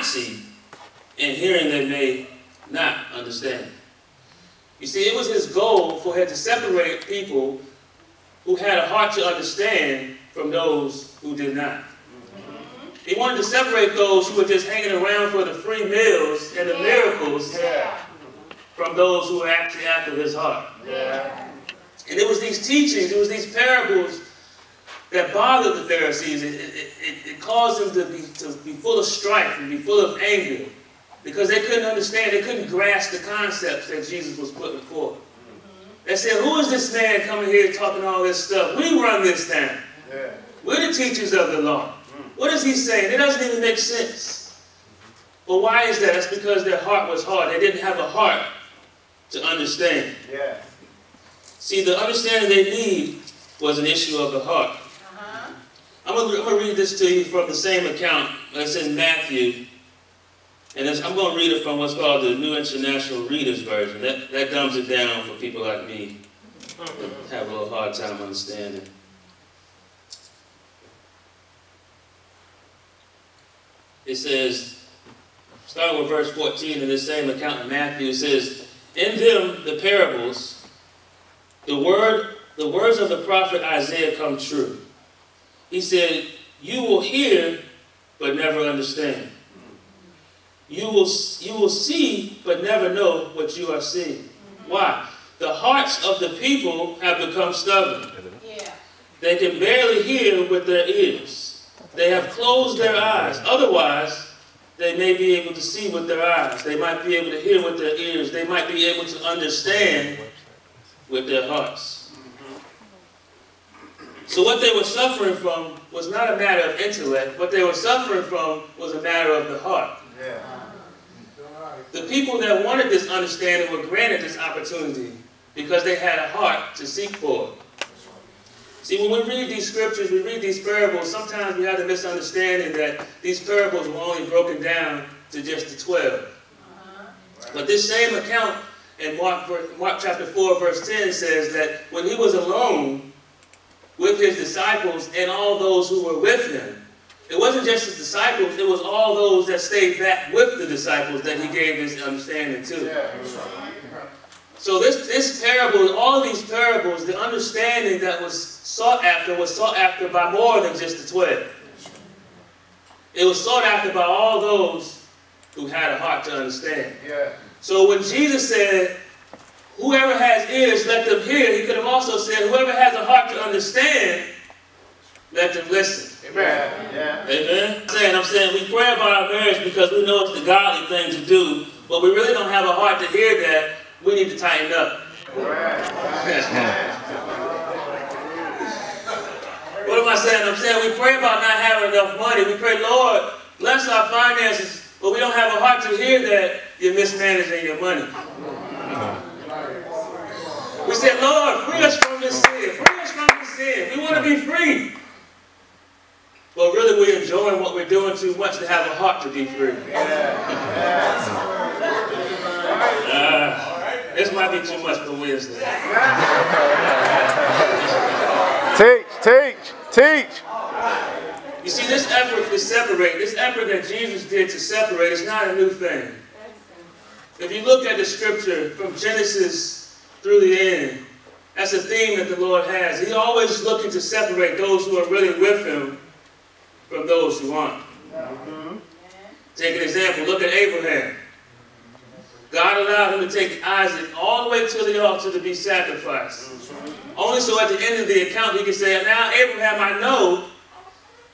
not see, and hearing they may not understand. You see, it was his goal for him to separate people who had a heart to understand from those who did not. He wanted to separate those who were just hanging around for the free meals and the miracles from those who were actually after his heart. And it was these teachings, it was these parables that bothered the Pharisees. It, it, it, it caused them to be, to be full of strife and be full of anger because they couldn't understand, they couldn't grasp the concepts that Jesus was putting forth. They said, Who is this man coming here talking all this stuff? We run this town. Yeah. We're the teachers of the law. What is he saying? It doesn't even make sense. Well, why is that? That's because their heart was hard. They didn't have a heart to understand. Yeah. See, the understanding they need was an issue of the heart. I'm going to read this to you from the same account. that's in Matthew. And I'm going to read it from what's called the New International Reader's Version. That, that dumbs it down for people like me have a little hard time understanding. It says, starting with verse 14 in this same account in Matthew, it says, In them, the parables, the word, the words of the prophet Isaiah come true. He said, You will hear, but never understand. You will, you will see, but never know what you are seeing. Why? The hearts of the people have become stubborn. Yeah. They can barely hear with their ears. They have closed their eyes. Otherwise, they may be able to see with their eyes. They might be able to hear with their ears. They might be able to understand with their hearts. So what they were suffering from was not a matter of intellect. What they were suffering from was a matter of the heart. Yeah. The people that wanted this understanding were granted this opportunity because they had a heart to seek for it. See, when we read these scriptures, we read these parables, sometimes we have the misunderstanding that these parables were only broken down to just the 12. Uh-huh. But this same account in Mark, Mark chapter 4, verse 10 says that when he was alone, with his disciples and all those who were with him. It wasn't just his disciples, it was all those that stayed back with the disciples that he gave this understanding to. So this, this parable, all of these parables, the understanding that was sought after was sought after by more than just the 12. It was sought after by all those who had a heart to understand. Yeah. So when Jesus said, Whoever has ears, let them hear. He could have also said, whoever has a heart to understand, let them listen. Amen. Yeah. Amen. I'm saying, I'm saying we pray about our marriage because we know it's the godly thing to do, but we really don't have a heart to hear that. We need to tighten up. what am I saying? I'm saying we pray about not having enough money. We pray, Lord, bless our finances, but we don't have a heart to hear that you're mismanaging your money. We said, Lord, free us from this sin. Free us from this sin. We want to be free. But really, we're enjoying what we're doing too much to have a heart to be free. Uh, this might be too much for Wednesday. teach, teach, teach. You see, this effort to separate, this effort that Jesus did to separate is not a new thing. If you look at the scripture from Genesis through the end. That's a theme that the Lord has. He's always looking to separate those who are really with Him from those who aren't. Mm-hmm. Take an example. Look at Abraham. God allowed him to take Isaac all the way to the altar to be sacrificed. Only so at the end of the account he could say, Now, Abraham, I know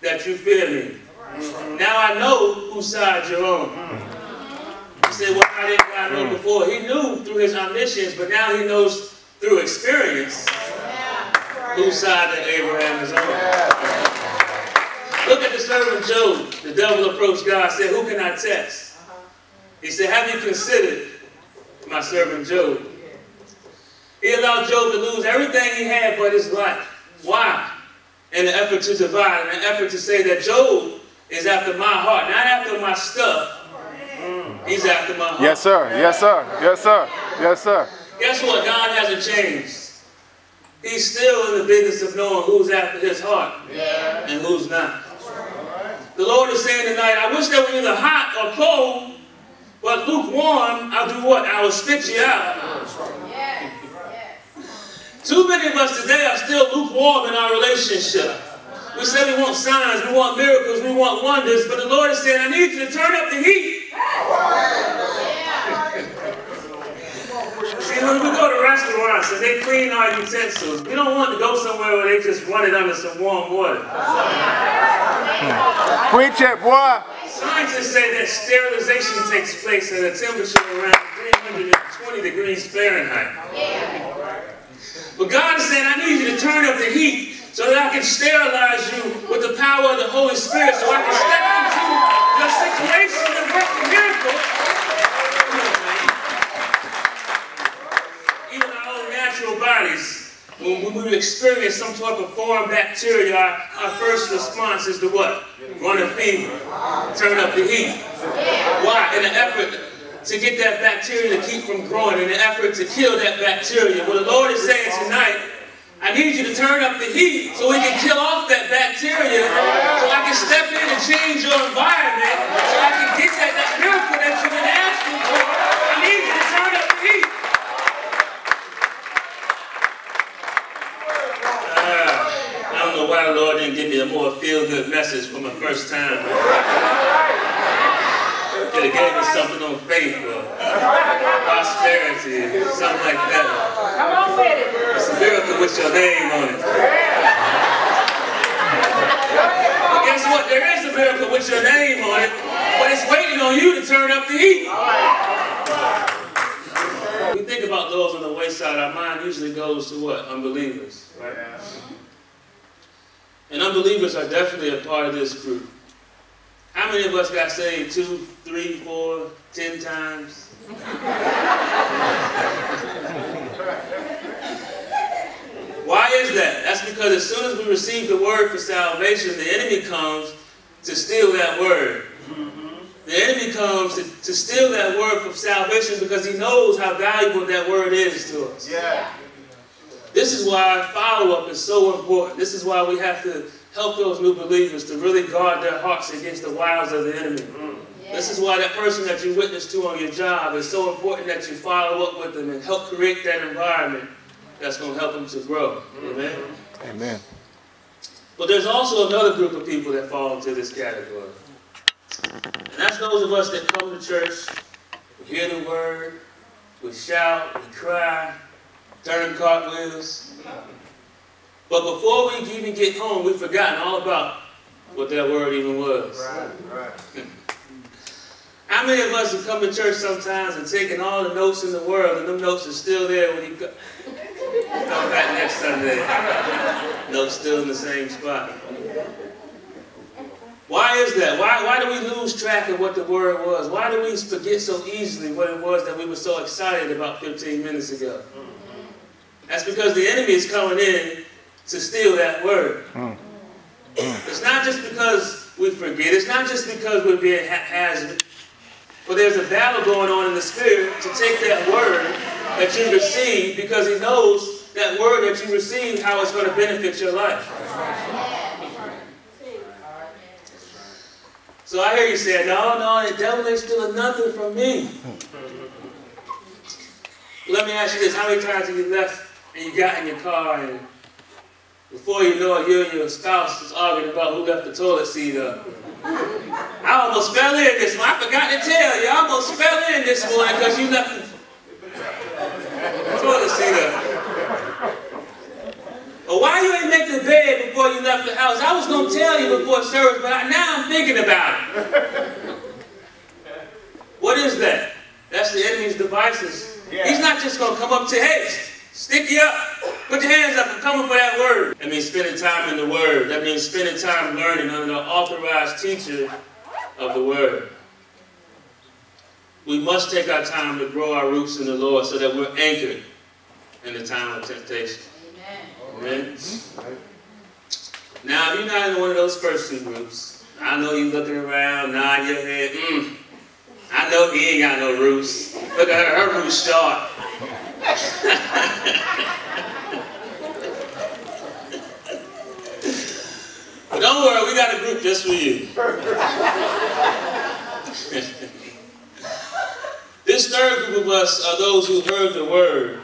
that you fear me. Now I know whose side you're on. He said, well, how did God know before? He knew through his omniscience, but now he knows through experience whose side that Abraham is on. Look at the servant Job. The devil approached God said, who can I test? He said, have you considered my servant Job? He allowed Job to lose everything he had but his life. Why? In an effort to divide, in an effort to say that Job is after my heart, not after my stuff, He's after my heart. Yes, sir. Yes, sir. Yes, sir. Yes, sir. Guess what? God hasn't changed. He's still in the business of knowing who's after his heart Yeah. and who's not. The Lord is saying tonight, I wish they were either hot or cold, but lukewarm, I'll do what? I will spit you out. Yes. Yes. Too many of us today are still lukewarm in our relationship. We say we want signs, we want miracles, we want wonders, but the Lord is saying, I need you to turn up the heat. See, when we go to restaurants and they clean our utensils, we don't want to go somewhere where they just run it under some warm water. Preach it, boy. Scientists say that sterilization takes place at a temperature around 320 degrees Fahrenheit. But God is saying, I need you to turn up the heat so that I can sterilize you with the power of the Holy Spirit so I can step into your situation and work a miracle. Even our own natural bodies, when when experience some type of foreign bacteria, our, our first response is to what? Run a fever, turn up the heat. Why? In an effort to get that bacteria to keep from growing, in an effort to kill that bacteria. What the Lord is saying tonight, I need you to turn up the heat so we can kill off that bacteria, so I can step in and change your environment, so I can get that, that miracle that you've been asking for. I need you to turn up the heat. Ah, I don't know why the Lord didn't give me a feel-good message for my first time. Could have gave me something on faith or prosperity, or something like that. Come on with it. It's a miracle with your name on it. But guess what? There is a miracle with your name on it, but it's waiting on you to turn up the heat. When we think about those on the wayside, our mind usually goes to what? Unbelievers, right? And unbelievers are definitely a part of this group. How many of us got saved two, three, four, ten times? Why is that? That's because as soon as we receive the word for salvation, the enemy comes to steal that word. The enemy comes to, to steal that word for salvation because he knows how valuable that word is to us. Yeah. This is why follow-up is so important. This is why we have to help those new believers to really guard their hearts against the wiles of the enemy. Mm. This is why that person that you witness to on your job is so important that you follow up with them and help create that environment that's going to help them to grow. Amen. Mm-hmm. Amen. But there's also another group of people that fall into this category. And that's those of us that come to church, we hear the word, we shout, we cry, turn cartwheels. But before we even get home, we've forgotten all about what that word even was. Right. Right. How many of us have come to church sometimes and taken all the notes in the world, and them notes are still there when you come back next Sunday? Notes still in the same spot. Why is that? Why, why do we lose track of what the word was? Why do we forget so easily what it was that we were so excited about 15 minutes ago? That's because the enemy is coming in to steal that word. Mm. Mm. It's not just because we forget. It's not just because we're being haphazard. But there's a battle going on in the spirit to take that word that you received because he knows that word that you received, how it's going to benefit your life. So I hear you say, no, no, the devil ain't stealing nothing from me. Mm. Let me ask you this, how many times have you left and you got in your car and before you know it, you and your spouse is arguing about who left the toilet seat up? I almost fell in this morning. I forgot to tell you, I almost fell in this morning because you left the toilet seat up. Well, why you ain't make the bed before you left the house? I was going to tell you before service, but I, now I'm thinking about it. What is that? That's the enemy's devices. He's not just going to come up to, hey, stick you up. Put your hands up and come up for that word. That means spending time in the word. That means spending time learning under an authorized teacher of the word. We must take our time to grow our roots in the Lord so that we're anchored in the time of temptation. Amen. Now, if you're not in one of those first two groups, I know you looking around, nodding your head. Mm, I know he ain't got no roots. Look at her, her roots short but don't worry, we got a group just for you. this third group of us are those who heard the word,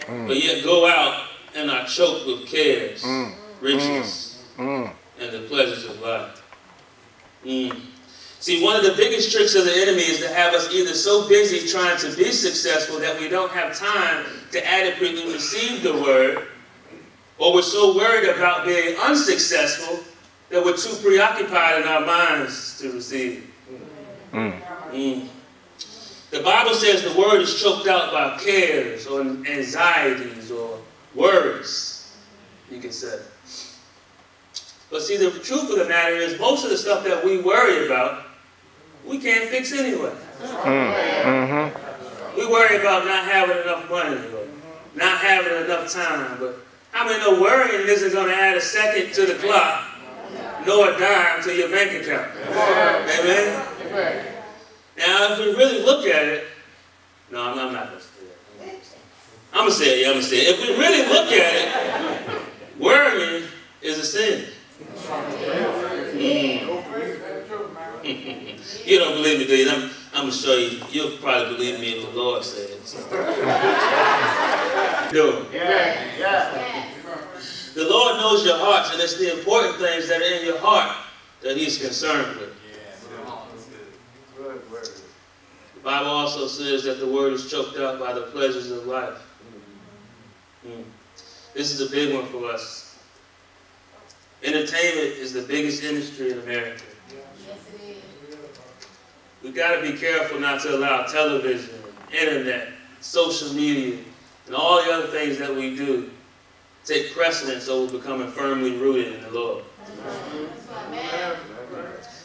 mm. but yet go out and are choked with cares, mm. riches, mm. mm. and the pleasures of life. Mm. Mm. See, one of the biggest tricks of the enemy is to have us either so busy trying to be successful that we don't have time to adequately receive the word, or we're so worried about being unsuccessful that we're too preoccupied in our minds to receive. Mm. The Bible says the word is choked out by cares or anxieties or worries, you can say. But see, the truth of the matter is, most of the stuff that we worry about, we can't fix anyway. Mm-hmm. We worry about not having enough money or not having enough time. But how many know worrying isn't going to add a second to the clock, nor a dime to your bank account? Amen? Now, if we really look at it, no, I'm, I'm not going to say that. I'm going to say it, yeah, I'm going to say it. If we really look at it, worrying is a sin. You don't believe me, do you? I'm, I'm going to show you. You'll probably believe me if the Lord says. Do it. Yeah, yeah. The Lord knows your hearts, and it's the important things that are in your heart that He's concerned with. The Bible also says that the word is choked out by the pleasures of life. Mm. This is a big one for us. Entertainment is the biggest industry in America. We've got to be careful not to allow television, internet, social media, and all the other things that we do take precedence over becoming firmly rooted in the Lord.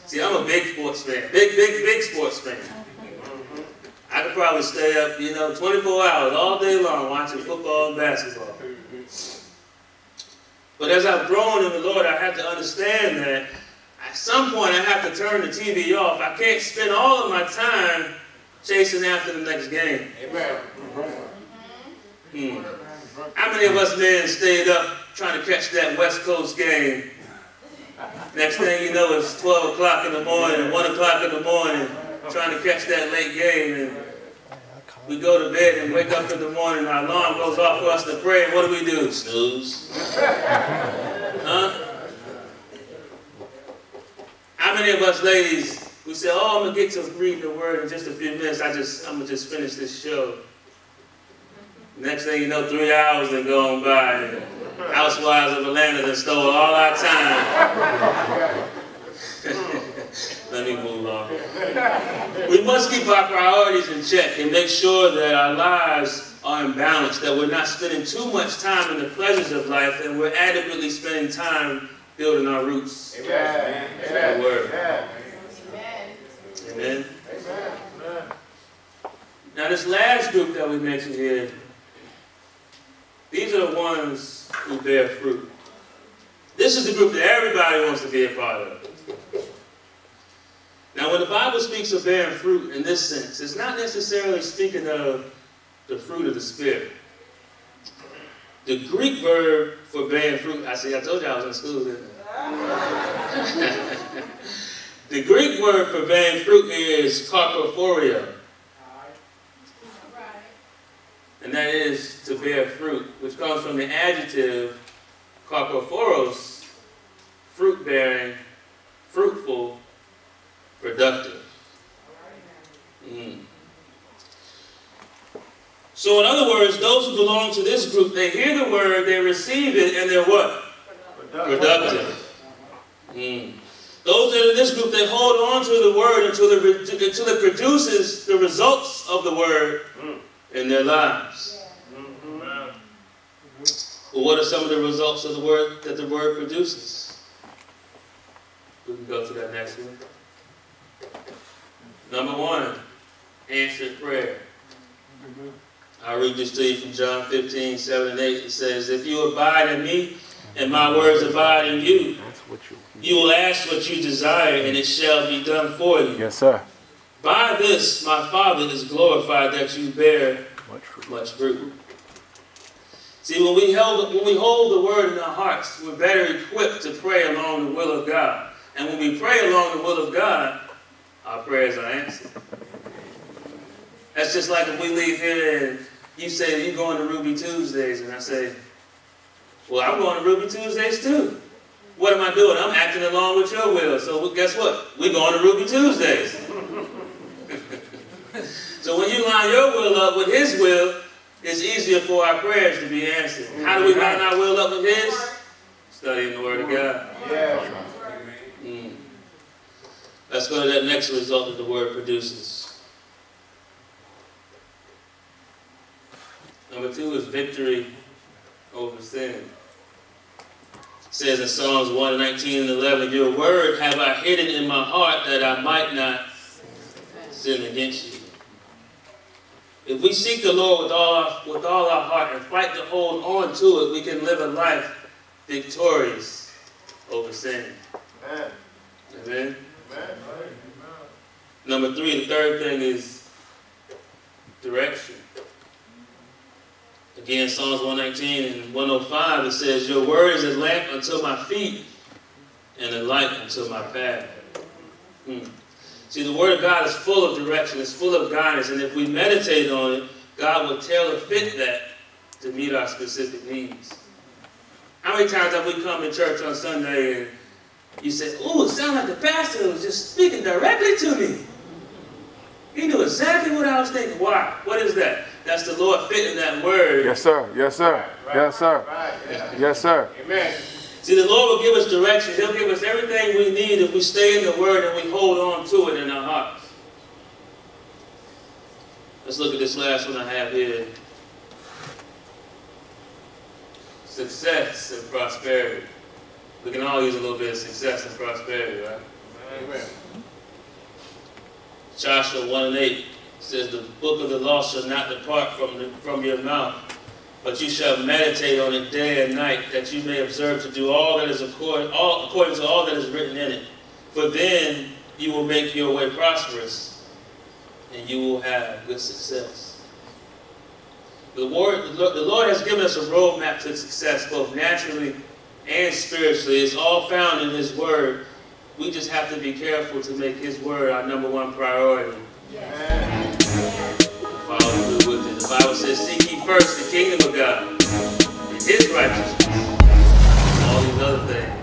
See, I'm a big sports fan. Big, big, big sports fan. I could probably stay up, you know, 24 hours all day long watching football and basketball. But as I've grown in the Lord, I have to understand that at some point I have to turn the TV off. I can't spend all of my time chasing after the next game. Amen. Hmm. How many of us men stayed up trying to catch that West Coast game? Next thing you know, it's 12 o'clock in the morning, 1 o'clock in the morning, trying to catch that late game. And we go to bed and wake up in the morning, our alarm goes off for us to pray, and what do we do? Snooze. Huh? How many of us ladies, we say, oh, I'm going to get to reading the word in just a few minutes. I just, I'm going to just finish this show. Next thing you know, three hours have gone by. Housewives of Atlanta that stole all our time. Let me move on. We must keep our priorities in check and make sure that our lives are in balance, that we're not spending too much time in the pleasures of life and we're adequately spending time building our roots. Amen. The word. Amen. Amen. Amen. Now, this last group that we mentioned here, these are the ones who bear fruit. This is the group that everybody wants to be a part of. Now, when the Bible speaks of bearing fruit in this sense, it's not necessarily speaking of the fruit of the Spirit. The Greek verb for bearing fruit, I see, I told you I was in school, didn't I? the Greek word for bearing fruit is carpophoria. and that is to bear fruit, which comes from the adjective carpophoros, fruit bearing, fruitful, productive. Mm. So, in other words, those who belong to this group, they hear the word, they receive it, and they're what? Productive. Mm. Those that are in this group, they hold on to the word until it, until it produces the results of the word hmm. in their lives. Hmm. Well, what are some of the results of the word that the word produces? We can go to that next one. Number one, answered prayer. Hmm. I'll read this to you from John 15, 7 and 8. It says, If you abide in me and my words abide in you, you. you will ask what you desire and it shall be done for you. Yes, sir. By this my Father is glorified that you bear Much fruit. much fruit. See, when we, held, when we hold the word in our hearts, we're better equipped to pray along the will of God. And when we pray along the will of God, our prayers are answered. That's just like if we leave here and you say you're going to Ruby Tuesdays, and I say, well, I'm going to Ruby Tuesdays too. What am I doing? I'm acting along with your will. So guess what? We're going to Ruby Tuesdays. so when you line your will up with His will, it's easier for our prayers to be answered. How do we line our will up with His? Studying the Word of God. Yeah. Mm. Let's go to that next result that the Word produces. Number two is victory over sin. It says in Psalms 119 and 11, Your word have I hidden in my heart that I might not sin against you. If we seek the Lord with all our, with all our heart and fight to hold on to it, we can live a life victorious over sin. Amen. Amen. Amen. Number three, the third thing is direction. Again, Psalms 119 and 105, it says, Your word is a lamp unto my feet and a light unto my path. Hmm. See, the word of God is full of direction, it's full of guidance, and if we meditate on it, God will tailor fit that to meet our specific needs. How many times have we come to church on Sunday and you say, Ooh, it sounded like the pastor was just speaking directly to me. He knew exactly what I was thinking. Why? What is that? That's the Lord fitting that word. Yes, sir. Yes, sir. Yes, sir. Right. Yeah. Yes, sir. Amen. See, the Lord will give us direction. He'll give us everything we need if we stay in the Word and we hold on to it in our hearts. Let's look at this last one I have here. Success and prosperity. We can all use a little bit of success and prosperity, right? Amen. Joshua 1 and 8 says, The book of the law shall not depart from, the, from your mouth, but you shall meditate on it day and night, that you may observe to do all that is according, all, according to all that is written in it. For then you will make your way prosperous, and you will have good success. The Lord, the Lord- has given us a roadmap to success, both naturally and spiritually. It's all found in His Word. We just have to be careful to make His Word our number one priority. Amen with it. The Bible says, seek ye first the kingdom of God and his righteousness, and all these other things.